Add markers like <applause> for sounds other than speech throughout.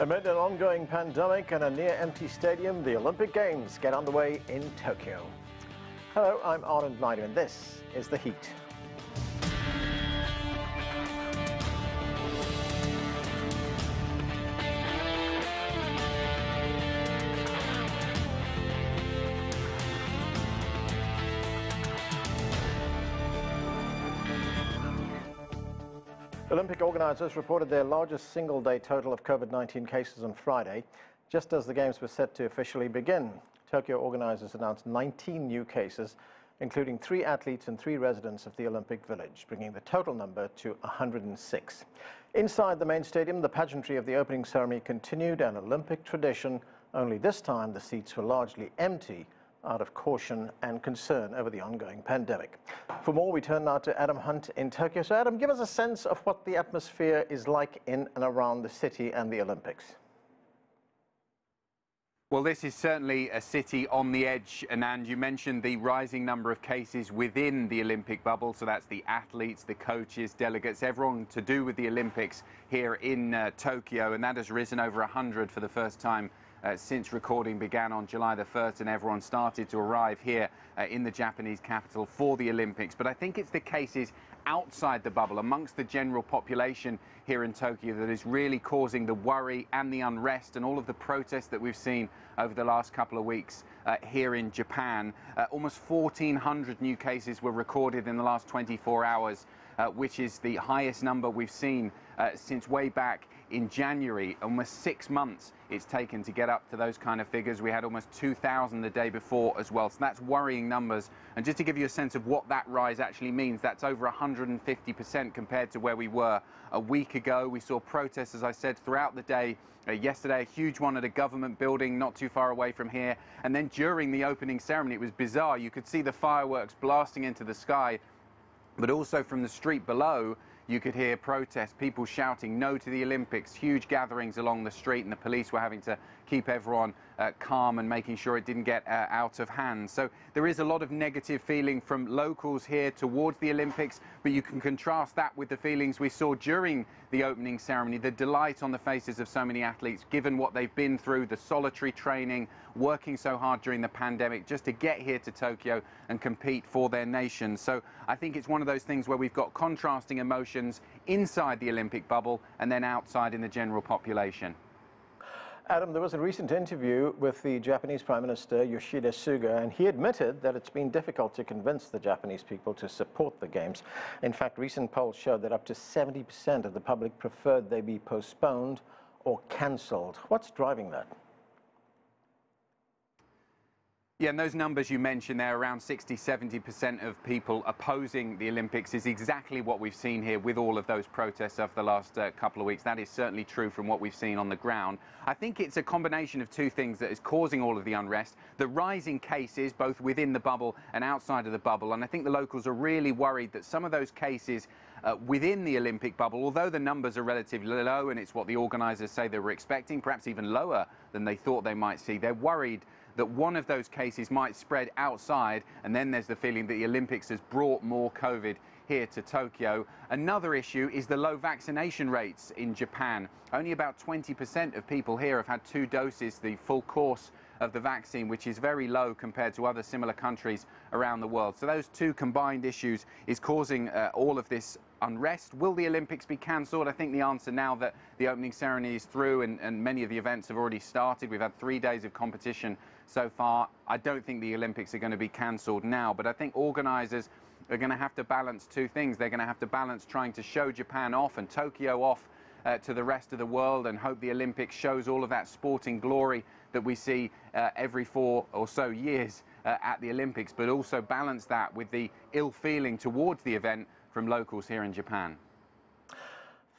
Amid an ongoing pandemic and a near empty stadium, the Olympic Games get underway in Tokyo. Hello, I'm Anand Naidu, and this is The Heat. Organisers reported their largest single day total of COVID 19 cases on Friday, just as the Games were set to officially begin. Tokyo organisers announced 19 new cases, including three athletes and three residents of the Olympic Village, bringing the total number to 106. Inside the main stadium, the pageantry of the opening ceremony continued an Olympic tradition, only this time the seats were largely empty out of caution and concern over the ongoing pandemic. For more, we turn now to Adam Hunt in Tokyo. So, Adam, give us a sense of what the atmosphere is like in and around the city and the Olympics. Well, this is certainly a city on the edge, Anand. You mentioned the rising number of cases within the Olympic bubble. So that's the athletes, the coaches, delegates, everyone to do with the Olympics here in uh, Tokyo. And that has risen over 100 for the first time uh, since recording began on July the 1st and everyone started to arrive here uh, in the Japanese capital for the Olympics. But I think it's the cases outside the bubble, amongst the general population here in Tokyo, that is really causing the worry and the unrest and all of the protests that we've seen over the last couple of weeks uh, here in Japan. Uh, almost 1,400 new cases were recorded in the last 24 hours, which is the highest number we've seen uh, since way back in January. Almost six months it's taken to get up to those kind of figures. We had almost 2,000 the day before as well. So that's worrying numbers. And just to give you a sense of what that rise actually means, that's over 150% compared to where we were a week ago. We saw protests, as I said, throughout the day. Uh, yesterday, a huge one at a government building not too far away from here. And then during the opening ceremony, it was bizarre. You could see the fireworks blasting into the sky, but also from the street below, you could hear protests, people shouting no to the Olympics, huge gatherings along the street, and the police were having to keep everyone uh, calm and making sure it didn't get uh, out of hand. So there is a lot of negative feeling from locals here towards the Olympics, but you can contrast that with the feelings we saw during the opening ceremony, the delight on the faces of so many athletes, given what they've been through, the solitary training, working so hard during the pandemic just to get here to Tokyo and compete for their nation. So I think it's one of those things where we've got contrasting emotions inside the Olympic bubble and then outside in the general population. Adam, there was a recent interview with the Japanese Prime Minister Yoshihide Suga, and he admitted that it's been difficult to convince the Japanese people to support the Games. In fact, recent polls showed that up to 70% of the public preferred they be postponed or cancelled. What's driving that? Yeah, and those numbers you mentioned there, around 60, 70% of people opposing the Olympics is exactly what we've seen here with all of those protests over the last uh, couple of weeks. That is certainly true from what we've seen on the ground. I think it's a combination of two things that is causing all of the unrest. The rising cases, both within the bubble and outside of the bubble. And I think the locals are really worried that some of those cases uh, within the Olympic bubble, although the numbers are relatively low and it's what the organisers say they were expecting, perhaps even lower than they thought they might see, they're worried that one of those cases might spread outside, and then there's the feeling that the Olympics has brought more COVID here to Tokyo. Another issue is the low vaccination rates in Japan. Only about 20% of people here have had two doses, the full course of the vaccine, which is very low compared to other similar countries around the world. So those two combined issues is causing uh, all of this unrest. Will the Olympics be cancelled? I think the answer now that the opening ceremony is through and, and many of the events have already started. We've had three days of competition so far. I don't think the Olympics are going to be cancelled now, but I think organisers are going to have to balance two things. They're going to have to balance trying to show Japan off and Tokyo off uh, to the rest of the world and hope the Olympics shows all of that sporting glory that we see uh, every four or so years uh, at the Olympics, but also balance that with the ill feeling towards the event from locals here in Japan.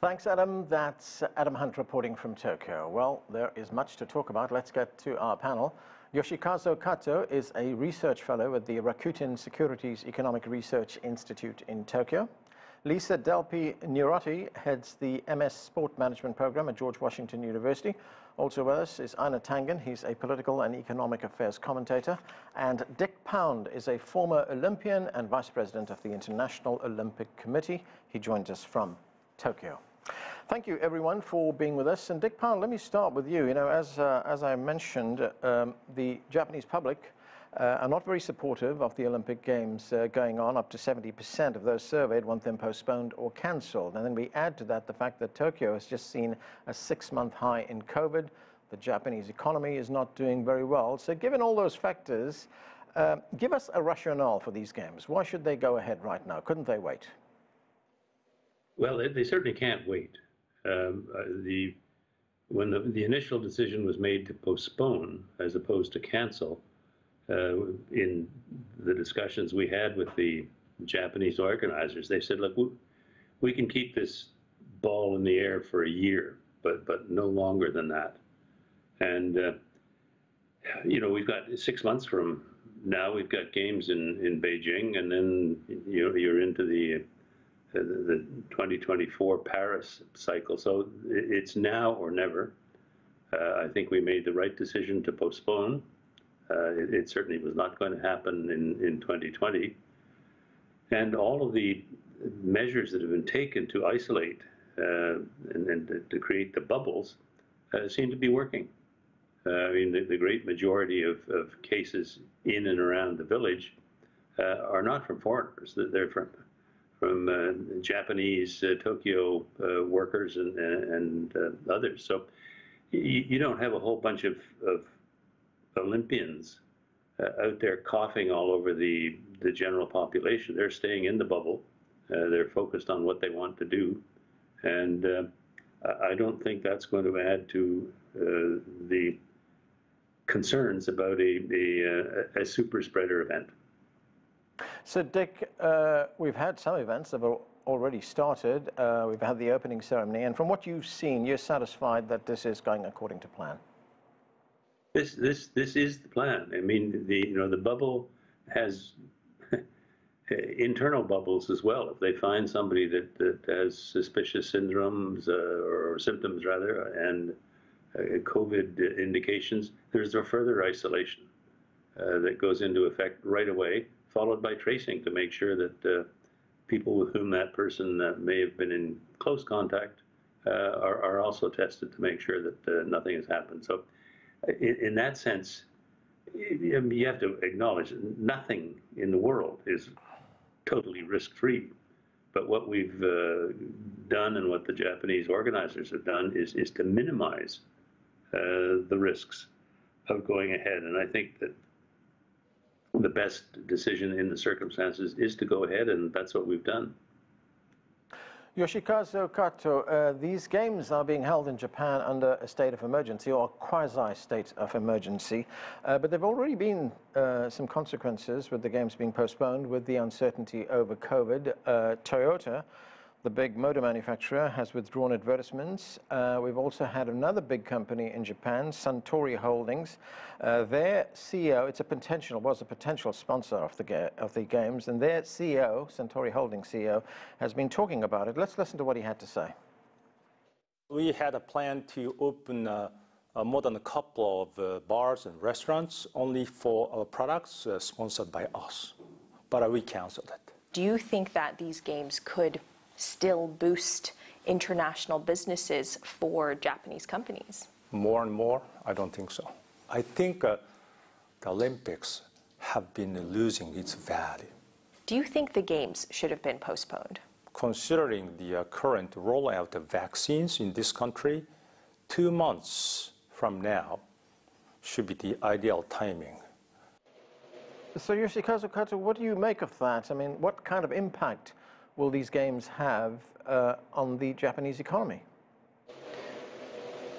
Thanks, Adam. That's Adam Hunt reporting from Tokyo. Well, there is much to talk about. Let's get to our panel. Yoshikazu Kato is a research fellow at the Rakuten Securities Economic Research Institute in Tokyo. Lisa Delpy Neirotti heads the MS Sport Management program at George Washington University. Also with us is Einar Tangen. He's a political and economic affairs commentator. And Dick Pound is a former Olympian and vice president of the International Olympic Committee. He joins us from Tokyo. Thank you, everyone, for being with us. And Dick Pound, let me start with you. You know, as, uh, as I mentioned, um, the Japanese public uh, are not very supportive of the Olympic Games uh, going on. Up to 70% of those surveyed want them postponed or cancelled. And then we add to that the fact that Tokyo has just seen a six-month high in COVID. The Japanese economy is not doing very well. So given all those factors, uh, give us a rationale for these games. Why should they go ahead right now? Couldn't they wait? Well, they, they certainly can't wait. Um, uh, the when the, the initial decision was made to postpone as opposed to cancel, in the discussions we had with the Japanese organizers, they said, look, we, can keep this ball in the air for a year, but but no longer than that. And uh, you know, we've got six months from now. We've got games in in Beijing, and then you know you're into the the 2024 Paris cycle. So it's now or never. Uh, I think we made the right decision to postpone. Uh, it, it, certainly was not going to happen in, in 2020. And all of the measures that have been taken to isolate uh, and, and, to create the bubbles uh, seem to be working. Uh, I mean, the, the, great majority of, of cases in and around the village uh, are not from foreigners. They're from from uh, Japanese Tokyo workers and, and others. So you, you, don't have a whole bunch of, of Olympians uh, out there coughing all over the, the general population. They're staying in the bubble. Uh, they're focused on what they want to do. And uh, I don't think that's going to add to the concerns about a, a, a super spreader event. So, Dick, uh, we've had some events that have already started. Uh, we've had the opening ceremony, and from what you've seen, you're satisfied that this is going according to plan. This, this, this is the plan. I mean, the you know the bubble has <laughs> internal bubbles as well. If they find somebody that, that has suspicious syndromes uh, or symptoms rather, and uh, COVID indications, there's a further isolation uh, that goes into effect right away followed by tracing to make sure that uh, people with whom that person uh, may have been in close contact uh, are, are, also tested to make sure that nothing has happened. So, in, in that sense, you have to acknowledge nothing in the world is totally risk-free. But what we've uh, done and what the Japanese organizers have done is, is to minimize uh, the risks of going ahead. And I think that the best decision in the circumstances is to go ahead, and that's what we've done. Yoshikazu Kato, uh, these games are being held in Japan under a state of emergency or quasi-state of emergency, uh, but there have already been uh, some consequences with the games being postponed with the uncertainty over COVID. Uh, Toyota the big motor manufacturer has withdrawn advertisements. Uh, we've also had another big company in Japan, Suntory Holdings. Uh, their CEO, it's a potential, was a potential sponsor of the, of the games, and their CEO, Suntory Holdings CEO, has been talking about it. Let's listen to what he had to say. We had a plan to open uh, more than a couple of uh, bars and restaurants only for our products uh, sponsored by us, but we canceled it. Do you think that these games could still boost international businesses for Japanese companies? More and more, I don't think so. I think uh, the Olympics have been losing its value. Do you think the Games should have been postponed? Considering the uh, current rollout of vaccines in this country, two months from now should be the ideal timing. So Yoshikazu Kato, what do you make of that? I mean, what kind of impact will these games have uh, on the Japanese economy?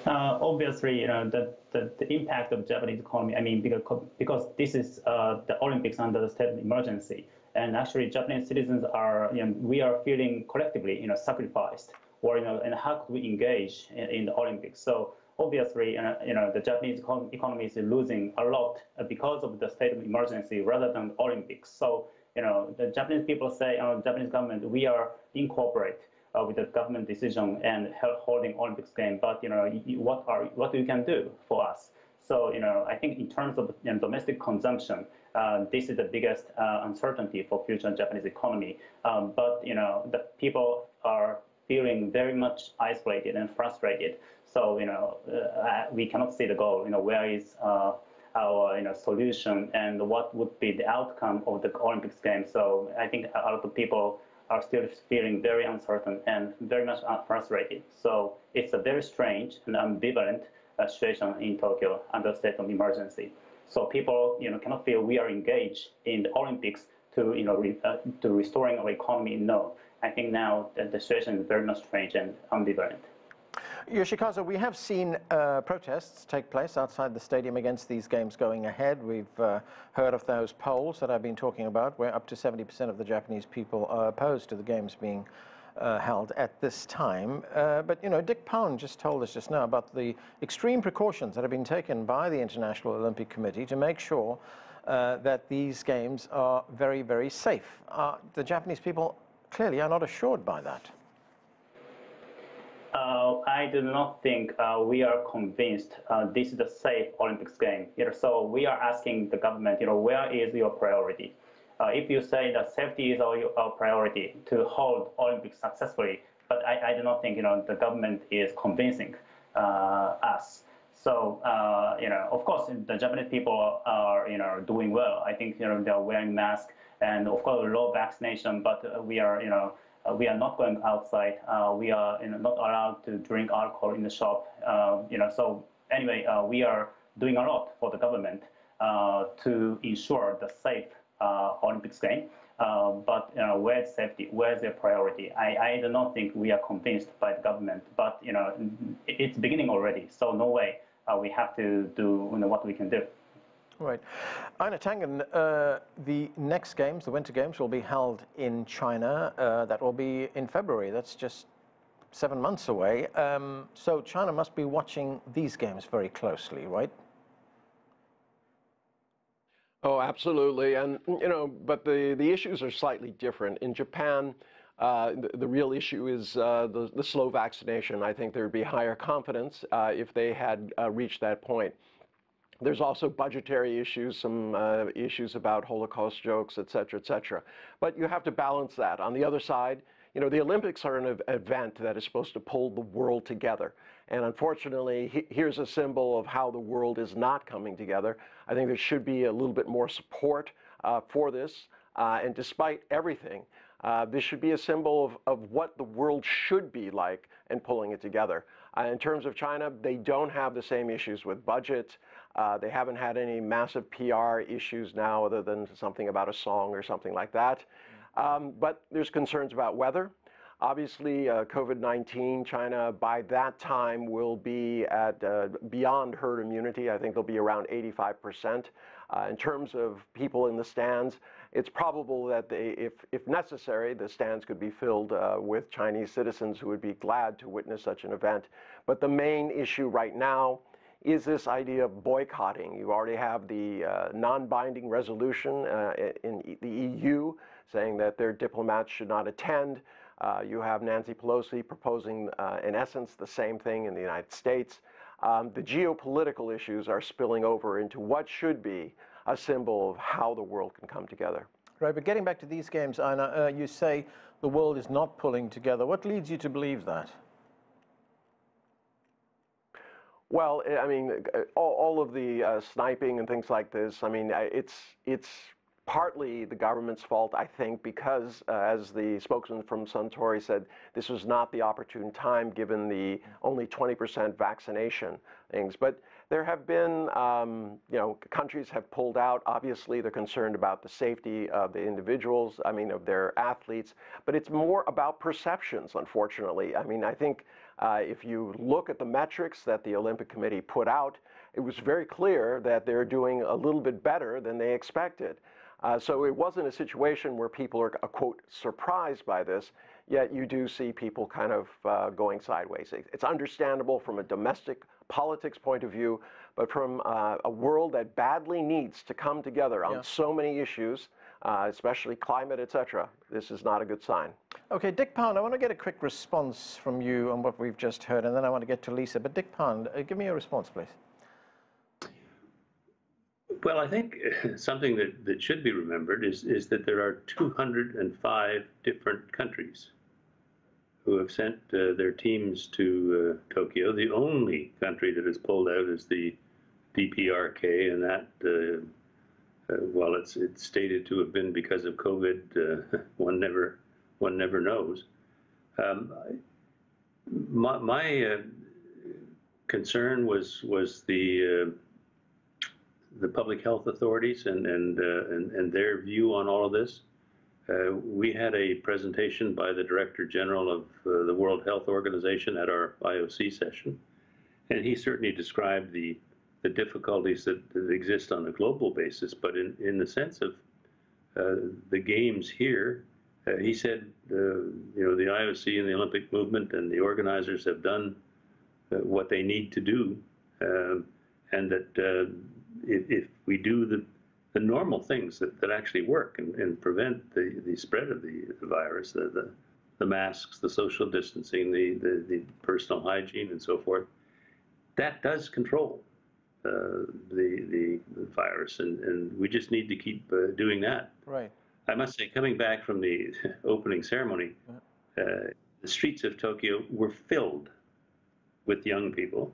Uh, obviously, you know, the, the, the, impact of Japanese economy, I mean, because, because this is uh, the Olympics under the state of emergency. And actually, Japanese citizens are, you know, we are feeling collectively, you know, sacrificed or, you know, and how could we engage in, in the Olympics? So obviously, you know, you know, the Japanese economy is losing a lot because of the state of emergency rather than Olympics. So you know, the Japanese people say, uh, Japanese government, we are incorporate uh, with the government decision and holding Olympics game, but you know, what are what you can do for us? So you know, I think in terms of you know, domestic consumption, uh, this is the biggest uh, uncertainty for future Japanese economy. Um, but you know, the people are feeling very much isolated and frustrated. So you know, uh, we cannot see the goal. You know, where is uh, our you know solution and what would be the outcome of the Olympics games? So I think a lot of people are still feeling very uncertain and very much frustrated. So it's a very strange and ambivalent uh, situation in Tokyo under state of emergency. So people, you know, cannot feel we are engaged in the Olympics to, you know, re, uh, to restoring our economy. No, I think now that the situation is very much strange and ambivalent. Yoshikazu, we have seen uh, protests take place outside the stadium against these games going ahead. We've uh, heard of those polls that I've been talking about, where up to 70% of the Japanese people are opposed to the games being uh, held at this time. Uh, but, you know, Dick Pound just told us just now about the extreme precautions that have been taken by the International Olympic Committee to make sure uh, that these games are very, very safe. Uh, the Japanese people clearly are not assured by that. Uh, I do not think uh, we are convinced uh, this is a safe Olympics game. You know, so we are asking the government, you know, where is your priority? Uh, if you say that safety is our, our, priority to hold Olympics successfully, but I, I, do not think, you know, the government is convincing uh, us. So, uh, you know, of course, the Japanese people are, you know, doing well. I think, you know, they're wearing masks and of course, low vaccination, but we are, you know, we are not going outside. Uh, we are you know, not allowed to drink alcohol in the shop. Uh, you know, so anyway, uh, we are doing a lot for the government uh, to ensure the safe uh, Olympics game. but you know, where's safety? Where's the priority? I, I do not think we are convinced by the government. But you know, it's beginning already. So no way we have to do you know, what we can do. Right. Einar Tangen, uh, the next games, the Winter Games, will be held in China. Uh, that will be in February. That's just seven months away. Um, so China must be watching these games very closely, right? Oh, absolutely. And, you know, but the, the issues are slightly different. In Japan, uh, the, the, real issue is uh, the, the slow vaccination. I think there would be higher confidence uh, if they had uh, reached that point. There's also budgetary issues, some uh, issues about Holocaust jokes, et cetera, et cetera. But you have to balance that. On the other side, you know, the Olympics are an event that is supposed to pull the world together. And unfortunately, he, here's a symbol of how the world is not coming together. I think there should be a little bit more support uh, for this. Uh, and despite everything, uh, this should be a symbol of, of what the world should be like and pulling it together. Uh, in terms of China, they don't have the same issues with budget. Uh, they haven't had any massive PR issues now other than something about a song or something like that. Um, but there's concerns about weather. Obviously, uh, COVID-19, China by that time will be at uh, beyond herd immunity. I think they'll be around 85%. Uh, in terms of people in the stands, it's probable that they, if, if necessary, the stands could be filled uh, with Chinese citizens who would be glad to witness such an event. But the main issue right now is this idea of boycotting. You already have the uh, non-binding resolution uh, in the EU saying that their diplomats should not attend. Uh, you have Nancy Pelosi proposing, uh, in essence, the same thing in the United States. Um, the geopolitical issues are spilling over into what should be a symbol of how the world can come together. Right, but getting back to these games, Einar, uh, you say the world is not pulling together. What leads you to believe that? Well, I mean, uh, all, all of the uh, sniping and things like this. I mean, it's it's partly the government's fault, I think, because uh, as the spokesman from Suntory said, this was not the opportune time given the only 20% vaccination things. But there have been, um, you know, countries have pulled out. Obviously, they're concerned about the safety of the individuals, I mean, of their athletes. But it's more about perceptions, unfortunately. I mean, I think uh, if you look at the metrics that the Olympic Committee put out, it was very clear that they're doing a little bit better than they expected. Uh, so it wasn't a situation where people are, uh, quote, surprised by this, yet you do see people kind of uh, going sideways. It's understandable from a domestic politics point of view, but from uh, a world that badly needs to come together on yeah. so many issues, uh, especially climate, etc., this is not a good sign. Okay, Dick Pound, I want to get a quick response from you on what we've just heard, and then I want to get to Lisa. But Dick Pound, uh, give me a response, please. Well, I think <laughs> something that, that should be remembered is, is that there are 205 different countries who have sent uh, their teams to uh, Tokyo. The only country that has pulled out is the DPRK, and that, uh, uh, while it's it's stated to have been because of COVID, uh, <laughs> one never one never knows. Um, my, my uh, concern was was the the public health authorities and and, and and their view on all of this. Uh, we had a presentation by the Director General of uh, the World Health Organization at our IOC session, and he certainly described the the difficulties that, that exist on a global basis. But in, in the sense of uh, the games here, uh, he said, uh, you know, the IOC and the Olympic movement and the organizers have done uh, what they need to do, um, and that if, if we do the the normal things that, that actually work and, and prevent the, the spread of the, the virus, the, the, the, masks, the social distancing, the, the, the, personal hygiene, and so forth, that does control uh, the, the, the, virus. And, and we just need to keep uh, doing that. Right. I must say, coming back from the <laughs> opening ceremony, uh, the streets of Tokyo were filled with young people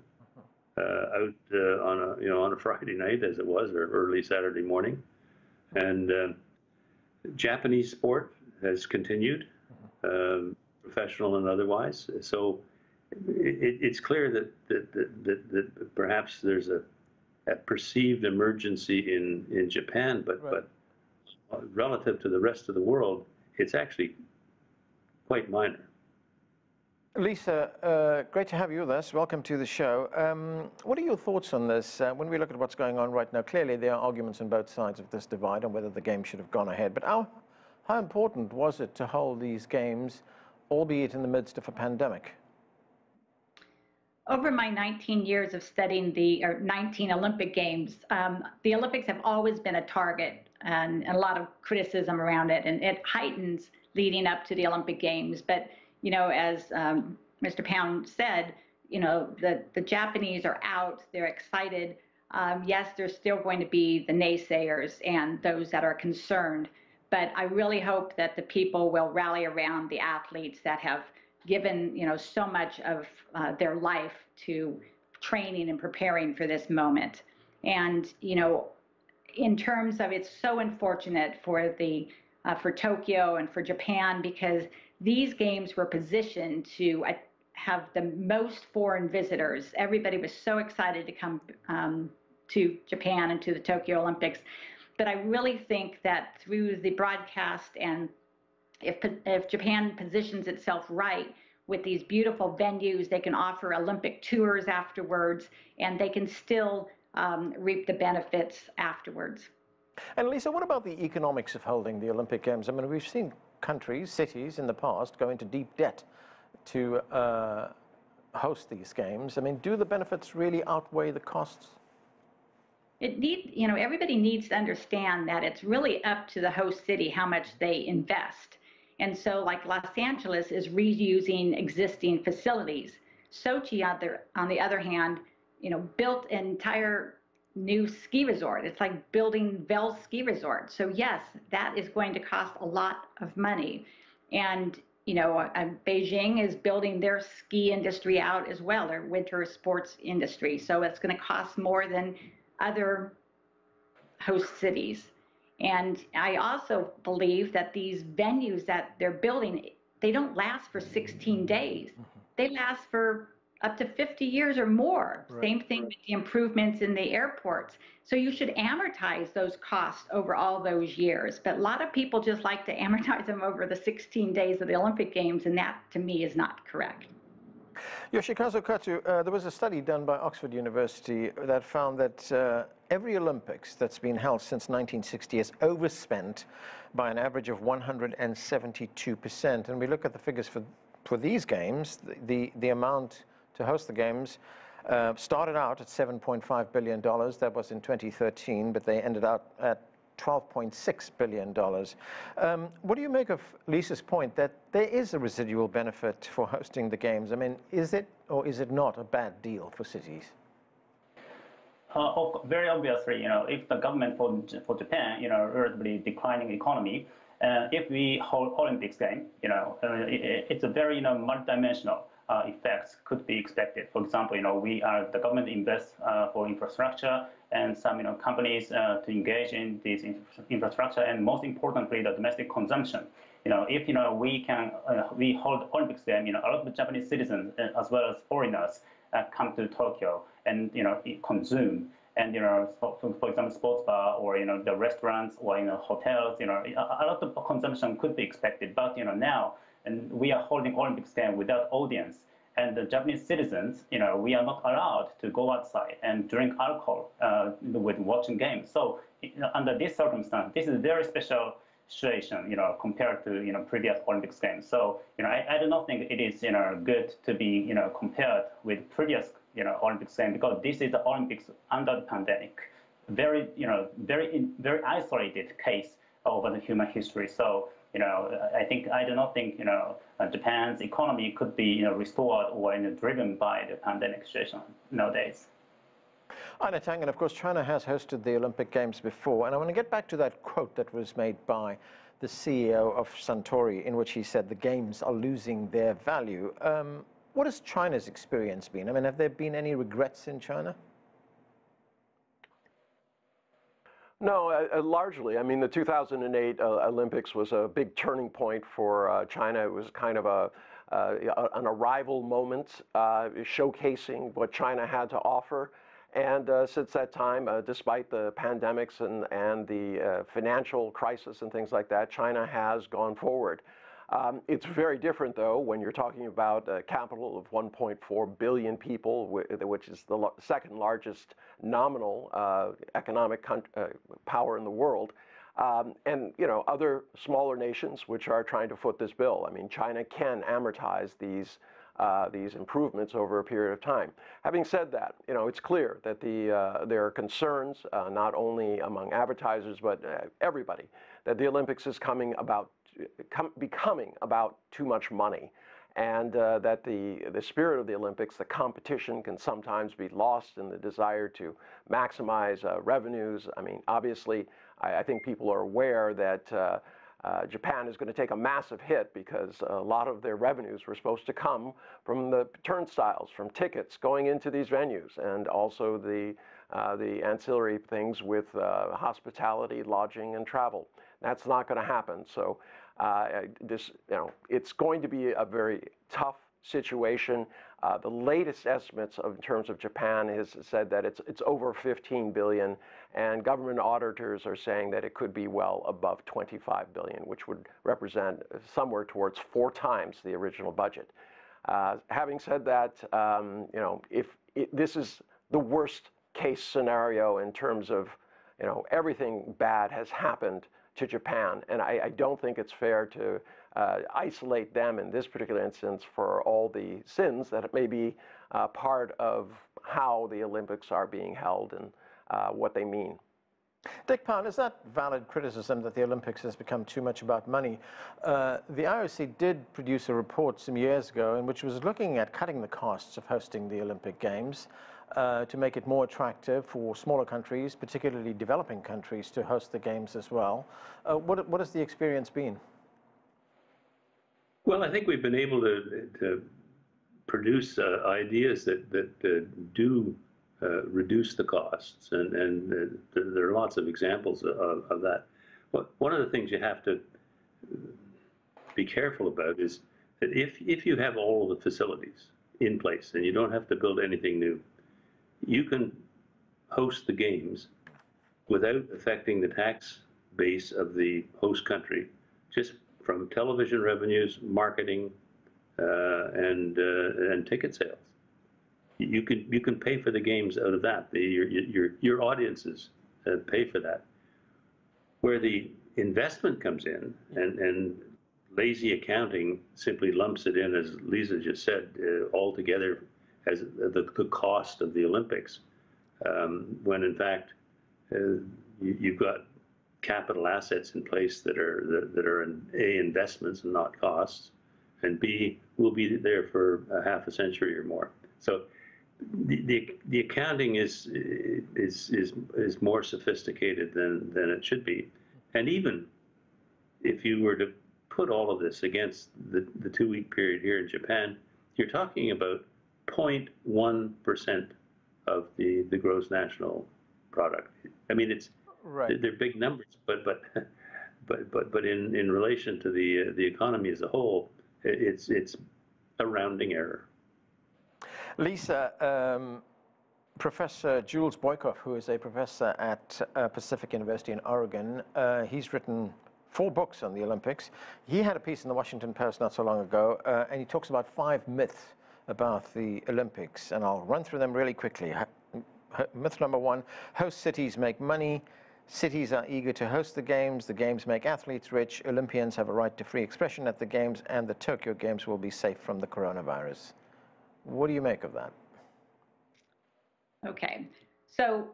uh, out uh, on a you know on a <laughs> Friday night as it was or early Saturday morning, and uh, Japanese sport has continued, um, professional and otherwise. So it, it's clear that that, that that, that perhaps there's a, perceived emergency in in Japan, but right. but relative to the rest of the world, it's actually quite minor. Lisa, uh, great to have you with us. Welcome to the show. Um, what are your thoughts on this? Uh, when we look at what's going on right now, clearly there are arguments on both sides of this divide on whether the game should have gone ahead. But how, how important was it to hold these games, albeit in the midst of a pandemic? Over my 19 years of studying the or 19 Olympic Games, um, the Olympics have always been a target and, and a lot of criticism around it, and it heightens leading up to the Olympic Games. But you know, as um, Mr. Pound said, you know, the, the Japanese are out, they're excited. Um, yes, there's still going to be the naysayers and those that are concerned, but I really hope that the people will rally around the athletes that have given, you know, so much of uh, their life to training and preparing for this moment. And, you know, in terms of it's so unfortunate for the uh, for Tokyo and for Japan because these games were positioned to uh, have the most foreign visitors. Everybody was so excited to come um, to Japan and to the Tokyo Olympics. But I really think that through the broadcast and if, if Japan positions itself right with these beautiful venues, they can offer Olympic tours afterwards and they can still um, reap the benefits afterwards. And Lisa, what about the economics of holding the Olympic Games? I mean, we've seen countries, cities in the past go into deep debt to uh, host these games. I mean, do the benefits really outweigh the costs? It need, you know, everybody needs to understand that it's really up to the host city how much they invest. And so, like Los Angeles is reusing existing facilities. Sochi, on the, on the other hand, you know, built an entire new ski resort. It's like building Vail Ski Resort. So yes, that is going to cost a lot of money. And you know, uh, Beijing is building their ski industry out as well, their winter sports industry. So it's going to cost more than other host cities. And I also believe that these venues that they're building, they don't last for 16 days. Mm-hmm. They last for up to 50 years or more. Right. Same thing with the improvements in the airports. So you should amortize those costs over all those years. But a lot of people just like to amortize them over the 16 days of the Olympic Games, and that to me is not correct. Yoshikazu Kato, uh, there was a study done by Oxford University that found that uh, every Olympics that's been held since 1960 is overspent by an average of 172%. And we look at the figures for, for these games, the, the, the amount to host the games. Uh, started out at $7.5 billion. That was in 2013, but they ended up at $12.6 billion. Um, what do you make of Lisa's point that there is a residual benefit for hosting the games? I mean, is it or is it not a bad deal for cities? Uh, very obviously, you know, if the government for, for Japan, you know, relatively declining economy, And if we hold Olympics game, you know, uh, it, it's a very you know multidimensional uh, effects could be expected. For example, you know, we are the government invests uh, for infrastructure and some you know companies uh, to engage in this infrastructure and most importantly the domestic consumption. You know, if you know we can uh, we hold Olympics game, you know, a lot of Japanese citizens uh, as well as foreigners uh, come to Tokyo and you know consume and you know, for, for, example, sports bar or you know the restaurants or you know hotels, you know, a, lot of consumption could be expected. But you know now, and we are holding Olympic game without audience, and the Japanese citizens, you know, we are not allowed to go outside and drink alcohol uh, with watching games. So you know, under this circumstance, this is very special situation, you know, compared to you know previous Olympics games. So you know, I, I do not think it is you know good to be you know compared with previous you know, Olympics game because this is the Olympics under the pandemic. Very, you know, very, very isolated case over the human history. So, you know, I think I do not think you know Japan's economy could be you know restored or you know, driven by the pandemic situation nowadays. Einar Tang, and of course China has hosted the Olympic Games before, and I want to get back to that quote that was made by the CEO of Suntory, in which he said the games are losing their value. Um, what has China's experience been? I mean, have there been any regrets in China? No, uh, uh largely. I mean, the 2008 uh, Olympics was a big turning point for uh, China. It was kind of a uh, an arrival moment, uh, showcasing what China had to offer. And since that time, despite the pandemics and, and the financial crisis and things like that, China has gone forward. Um, it's very different, though, when you're talking about a capital of 1.4 billion people, which is the second largest nominal uh, economic uh, power in the world. Um, and you know other smaller nations which are trying to foot this bill. I mean, China can amortize these uh, these improvements over a period of time. Having said that, you know it's clear that the uh, there are concerns uh, not only among advertisers but uh, everybody that the Olympics is coming about becoming about too much money and uh, that the, the spirit of the Olympics, the competition, can sometimes be lost in the desire to maximize revenues. I mean, obviously, I, I, think people are aware that uh, Japan is going to take a massive hit because a lot of their revenues were supposed to come from the turnstiles, from tickets going into these venues, and also the, uh, the ancillary things with uh, hospitality, lodging, and travel. That's not going to happen. So uh, this, you know, it's going to be a very tough situation. Uh, the latest estimates of, in terms of Japan has said that it's it's over 15 billion, and government auditors are saying that it could be well above 25 billion, which would represent somewhere towards four times the original budget. Uh, having said that, um, you know, if it, this is the worst case scenario in terms of, you know, everything bad has happened to Japan. And I, I don't think it's fair to uh, isolate them in this particular instance for all the sins that may be uh, part of how the Olympics are being held and uh, what they mean. Dick Pound, is that valid criticism that the Olympics has become too much about money? Uh, the IOC did produce a report some years ago in which was looking at cutting the costs of hosting the Olympic Games uh, to make it more attractive for smaller countries, particularly developing countries, to host the games as well. Uh, what, what has the experience been? Well, I think we've been able to, to produce uh, ideas that, that uh, do uh, reduce the costs, and, and uh, there are lots of examples of, of that. But one of the things you have to be careful about is that if, if you have all the facilities in place and you don't have to build anything new, you can host the games without affecting the tax base of the host country, just from television revenues, marketing, uh, and uh, and ticket sales. You can you can pay for the games out of that. The, your your your audiences uh, pay for that. Where the investment comes in, and and lazy accounting simply lumps it in, as Lisa just said, uh, all together as the, the cost of the Olympics, um, when in fact uh, you, have got capital assets in place that are that, that are in a investments and not costs, and b will be there for a half a century or more. So the, the, the accounting is is is is more sophisticated than than it should be, and even if you were to put all of this against the, the two week period here in Japan, you're talking about 0.1% of the, the gross national product. I mean, it's Right. they're big numbers, but but <laughs> but but but in, in relation to the uh, the economy as a whole, it's it's a rounding error. Lisa, um, Professor Jules Boykoff, who is a professor at uh, Pacific University in Oregon, uh, he's written four books on the Olympics. He had a piece in the Washington Post not so long ago, uh, and he talks about five myths about the Olympics, and I'll run through them really quickly. Myth number one host cities make money. Cities are eager to host the games. The games make athletes rich. Olympians have a right to free expression at the games, and the Tokyo Games will be safe from the coronavirus. What do you make of that? Okay, so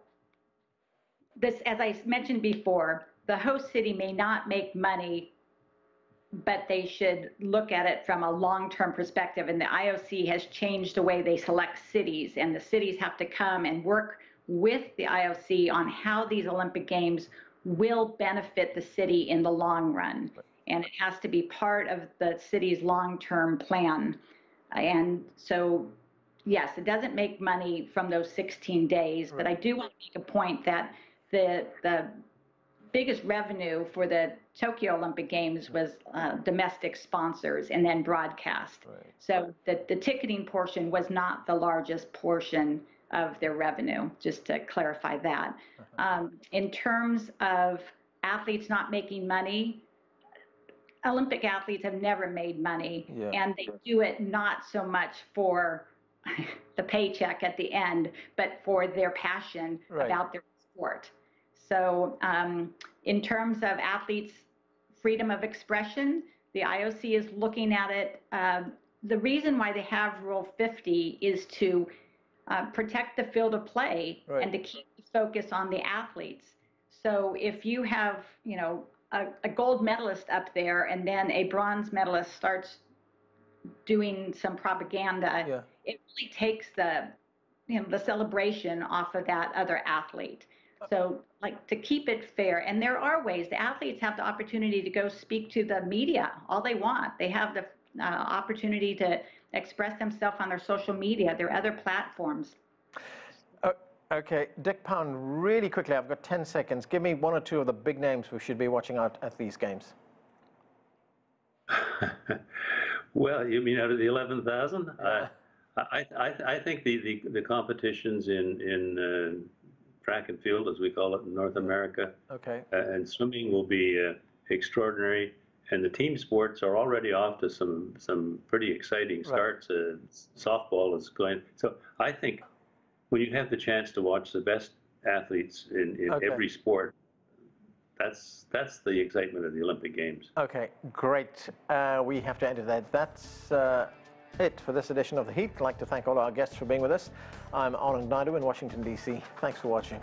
this, as I mentioned before, the host city may not make money, but they should look at it from a long-term perspective. And the IOC has changed the way they select cities, and the cities have to come and work with the IOC on how these Olympic Games will benefit the city in the long run. And it has to be part of the city's long-term plan. And so yes, it doesn't make money from those 16 days, but I do want to make a point that the the biggest revenue for the Tokyo Olympic Games was uh, domestic sponsors and then broadcast. So the, the ticketing portion was not the largest portion of their revenue, just to clarify that. Um, in terms of athletes not making money, Olympic athletes have never made money, Yeah. and they do it not so much for <laughs> the paycheck at the end, but for their passion Right. about their sport. So, um, in terms of athletes' freedom of expression, the IOC is looking at it. Um, the reason why they have Rule 50 is to uh, protect the field of play Right. and to keep the focus on the athletes. So if you have, you know, a, a gold medalist up there and then a bronze medalist starts doing some propaganda, Yeah. it really takes the, you know, the celebration off of that other athlete. So, like to keep it fair, and there are ways the athletes have the opportunity to go speak to the media all they want. They have the uh, opportunity to express themselves on their social media, their other platforms. Uh, okay, Dick Pound, really quickly, I've got 10 seconds. Give me one or two of the big names we should be watching out at these games. <laughs> Well, you mean out of the 11,000? Uh, I, I, I think the, the, the competitions in, in uh, track and field, as we call it in North America, Okay. uh, and swimming will be uh, extraordinary. And the team sports are already off to some, some pretty exciting starts. Uh, softball is going. So I think when you have the chance to watch the best athletes in, in Okay. every sport, that's, that's the excitement of the Olympic Games. Okay, great. Uh, we have to end it there. That's uh, it for this edition of The Heat. I'd like to thank all our guests for being with us. I'm Anand Naidu in Washington, D.C. Thanks for watching.